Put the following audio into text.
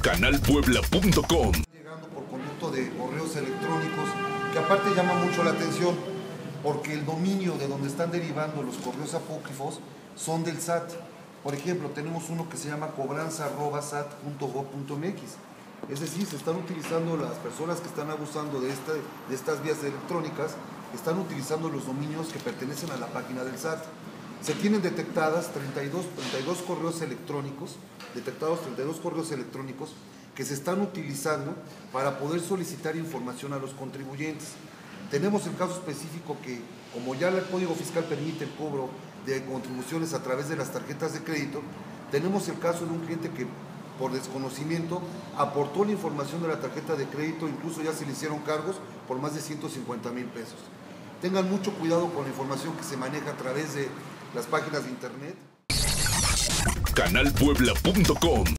canalpuebla.com. Llegando por conducto de correos electrónicos, que aparte llama mucho la atención, porque el dominio de donde están derivando los correos apócrifos son del SAT. Por ejemplo, tenemos uno que se llama cobranza.sat.gov.mx. Es decir, se están utilizando las personas que están abusando de, este, de estas vías electrónicas, están utilizando los dominios que pertenecen a la página del SAT. Se tienen detectadas 32, 32 correos electrónicos, detectados 32 correos electrónicos que se están utilizando para poder solicitar información a los contribuyentes. Tenemos el caso específico que, como ya el Código Fiscal permite el cobro de contribuciones a través de las tarjetas de crédito, tenemos el caso de un cliente que por desconocimiento aportó la información de la tarjeta de crédito, incluso ya se le hicieron cargos por más de 150 mil pesos. Tengan mucho cuidado con la información que se maneja a través de las páginas de internet. canalpuebla.com